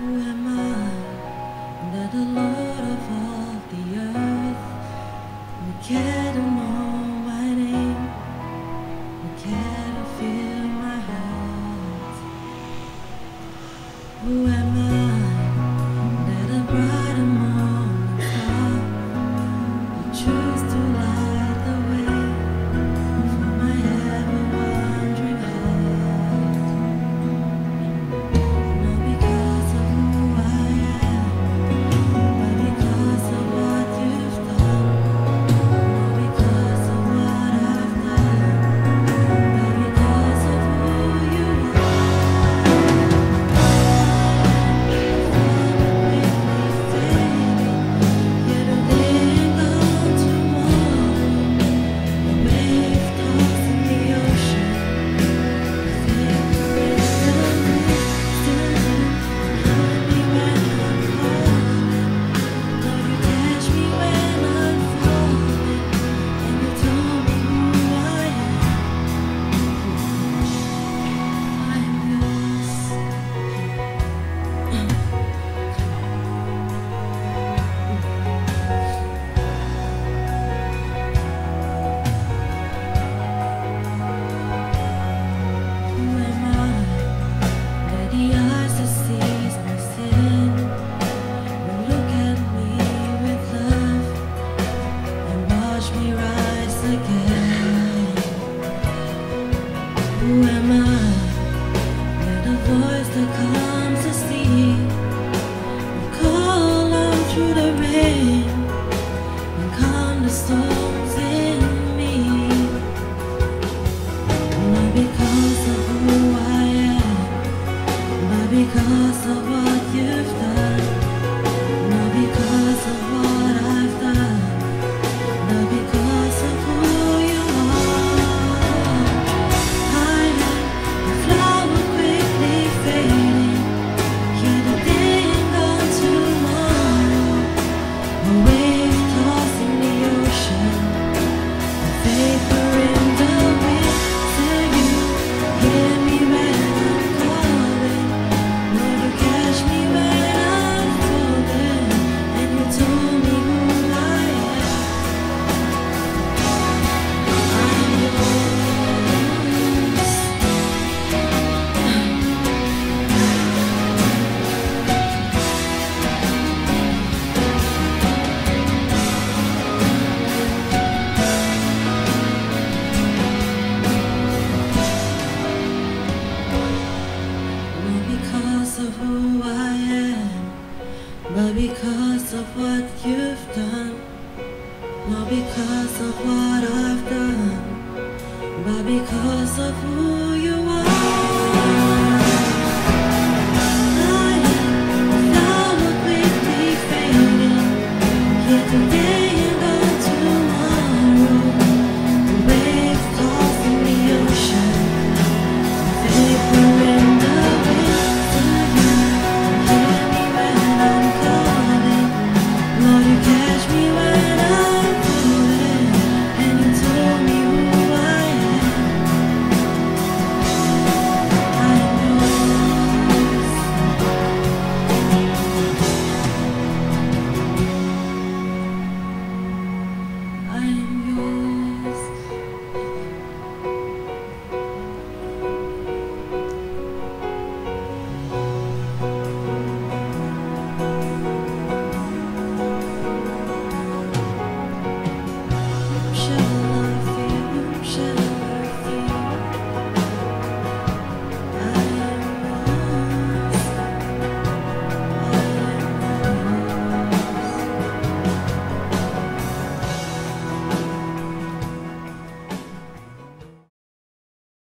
Who am I? Under the Lord of all the earth, we get along. who I am, but because of what you've done, not because of what I've done, but because of who you are.